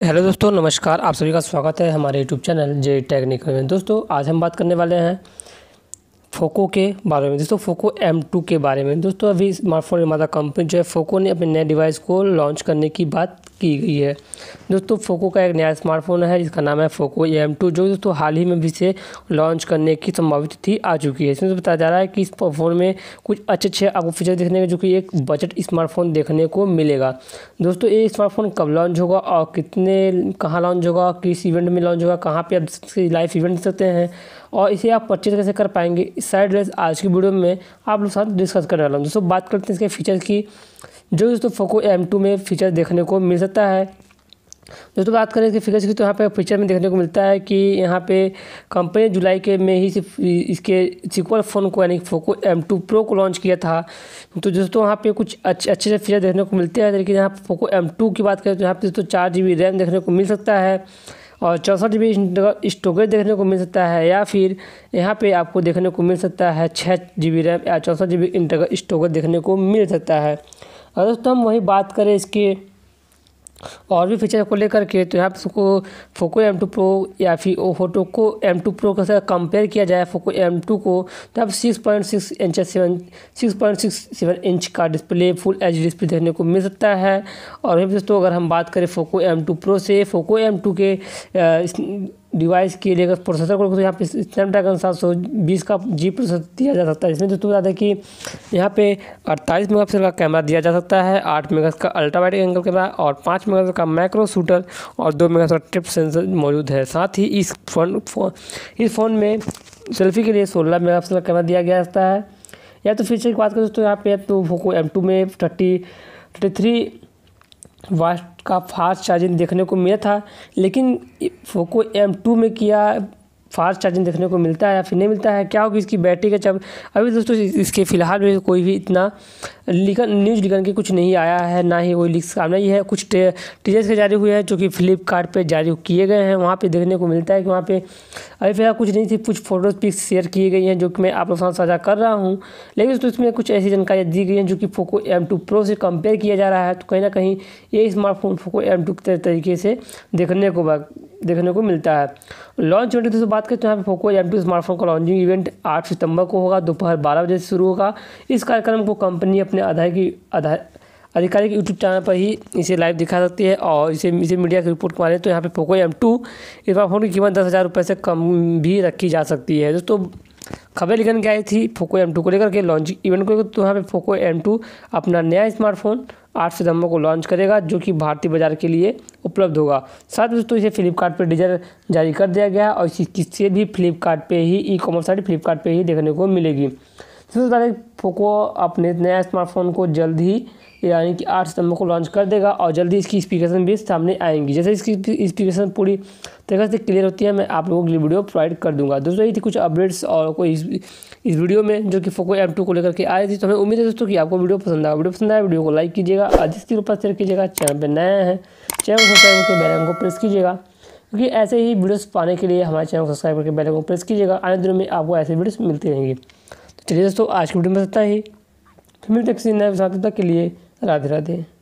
Hello दोस्तों, नमस्कार। आप सभी का स्वागत है हमारे यूट्यूब चैनल जे टेक्निकल में। दोस्तों, आज हम बात करने वाले हैं फोको के बारे में। दोस्तों फोको M2 के बारे में। दोस्तों, अभी स्मार्टफ़ोन निर्माता कंपनी जो है फोको ने अपने नए डिवाइस को लॉन्च करने की बात की गई है। दोस्तों फोको का एक नया स्मार्टफ़ोन है, जिसका नाम है फोको एम टू जो दोस्तों हाल ही में भी से लॉन्च करने की संभावित तिथि आ चुकी है। इसमें तो बताया जा रहा है कि इस फ़ोन में कुछ अच्छे अच्छे आपको फीचर देखने को, जो कि एक बजट स्मार्टफ़ोन देखने को मिलेगा। दोस्तों, ये स्मार्टफ़ोन कब लॉन्च होगा और कितने, कहाँ लॉन्च होगा, किस इवेंट में लॉन्च होगा, कहाँ पर आप लाइव इवेंट सकते हैं और इसे आप परचेज कैसे कर पाएँगे? इस साइड ड्रेस आज की वीडियो में आप लोग साथ डिस्कस करने वाला हूँ। दोस्तों, बात करते हैं इसके फीचर्स की। जो दोस्तों फोको एम टू में फीचर देखने को मिल सकता है। दोस्तों, बात करें इसके फीचर्स की तो यहाँ पे फीचर में देखने को मिलता है कि यहाँ पे कंपनी जुलाई के में ही सिर्फ़ इसके सिक्वल फ़ोन को, यानी फोको एम टू प्रो को लॉन्च किया था। तो दोस्तों, वहाँ पे कुछ अच्छे अच्छे से फीचर देखने को मिलते हैं। लेकिन यहाँ फोको एम टू की बात करें तो यहाँ पे दोस्तों चार जी बी रैम देखने को मिल सकता है। और चौंसठ जी बी स्टोरेज देखने को मिल सकता है या फिर यहाँ पे आपको देखने को मिल सकता है छः जी बी रैम या चौंसठ जी बी स्टोरेज देखने को मिल सकता है। और दोस्तों, हम वही बात करें इसके और भी फीचर को लेकर के तो यहाँ पर उसको फोको एम टू प्रो या फिर फ़ोटो को एम टू प्रो के साथ कंपेयर किया जाए फोको एम टू को तो आप six point six inch seven six point six seven inch का डिस्प्ले फुल एच डिस्प्ले देखने को मिल सकता है। और दोस्तों, अगर हम बात करें फोको एम टू प्रो से फोको एम टू के डिवाइस के लिए अगर प्रोसेसर को तो यहाँ पे स्नैपड्रैगन सात सौ बीस का जी प्रोसेसर दिया जा सकता है। इसमें दोस्तों बता दें कि यहाँ पे अड़तालीस मेगापिक्सल का कैमरा दिया जा सकता है, आठ मेगा का अल्ट्रा वाइड एंगल कैमरा और पाँच मेगा का मैक्रो शूटर और दो मेगा का ट्रिप सेंसर मौजूद है। साथ ही इस फ़ोन इस फ़ोन में सेल्फी के लिए सोलह मेगा का कैमरा दिया गया रहता है। या तो फीचर की बात करें दोस्तों, यहाँ पे तो फोको एम में थर्टी थर्टी थ्री वाट का फास्ट चार्जिंग देखने को मिला था लेकिन फोको एम टू में किया फास्ट चार्जिंग देखने को मिलता है या फिर नहीं मिलता है? क्या होगी इसकी बैटरी का जब अभी दोस्तों इसके फ़िलहाल में कोई भी इतना लिखन न्यूज़ लिखन के कुछ नहीं आया है, ना ही कोई लिख सामने ही है। कुछ टीजर्स के जारी हुए हैं जो कि फ्लिपकार्ट जारी किए गए हैं। वहाँ पे देखने को मिलता है कि वहाँ पर अभी फ़िलहाल कुछ नहीं थी, कुछ फ़ोटोज़ पिक्स शेयर किए गई हैं जो कि मैं आप लोग साथ साझा कर रहा हूँ। लेकिन दोस्तों इसमें कुछ ऐसी जानकारियाँ दी गई हैं जो कि फोको एम टू प्रो से कंपेयर किया जा रहा है। तो कहीं ना कहीं ये स्मार्टफ़ोन फोको एम टू तरीके से देखने को देखने को मिलता है। लॉन्च इवेंट की बात करें तो यहाँ पे पोको एम टू स्मार्टफ़ोन का लॉन्चिंग इवेंट आठ सितंबर को होगा, दोपहर बारह बजे से शुरू होगा। इस कार्यक्रम को कंपनी अपने आधार की, आधार, आधिकारिक यूट्यूब चैनल पर ही इसे लाइव दिखा सकती है और इसे इसे मीडिया की रिपोर्ट माने तो यहाँ पे पोको एम टू स्मार्टफ़ोन की कीमत दस हज़ार रुपये से कम भी रखी जा सकती है। दोस्तों, खबर लिखने के आई थी फोको एम टू को लेकर के लॉन्चिंग इवेंट को तो यहाँ पे फोको एम टू अपना नया स्मार्टफ़ोन आठ सितंबर को लॉन्च करेगा, जो कि भारतीय बाज़ार के लिए उपलब्ध होगा। साथ में दोस्तों, इसे फ्लिपकार्ट पर जारी कर दिया गया है और इसी किससे भी फ्लिपकार्ट ही ई कॉमर्स साइट फ्लिपकार्ट ही देखने को मिलेगी। सबसे फोको अपने नया स्मार्टफ़ोन को जल्द ही यानी कि आठ सितंबर को लॉन्च कर देगा और जल्दी इसकी स्पीकेशन भी सामने आएँगी। जैसे इसकी स्पीकेशन पूरी तरीके से क्लियर होती है मैं आप लोगों के लिए वीडियो प्रोवाइड कर दूँगा। दोस्तों ये थी कुछ अपडेट्स और कोई इस, इस वीडियो में जो कि फोको एम टू को लेकर के आई थी। तो हमें उम्मीद है दोस्तों कि आपको वीडियो पसंद आया। वीडियो पसंद आया वीडियो को लाइक कीजिएगा अधिक ऊपर शेयर कीजिएगा चैनल पर नया है चैनल सब्सक्राइब करके बेल को प्रेस कीजिएगा। क्योंकि ऐसे ही वीडियोस पाने के लिए हमारे चैनल को सब्सक्राइब करके बेल को प्रेस कीजिएगा। आने दिनों में आपको ऐसे वीडियोस मिलती रहेंगी। तो चलिए दोस्तों आज की वीडियो में सकता ही। फिर मिलते किसी नए तक के लिए। राधे राधे।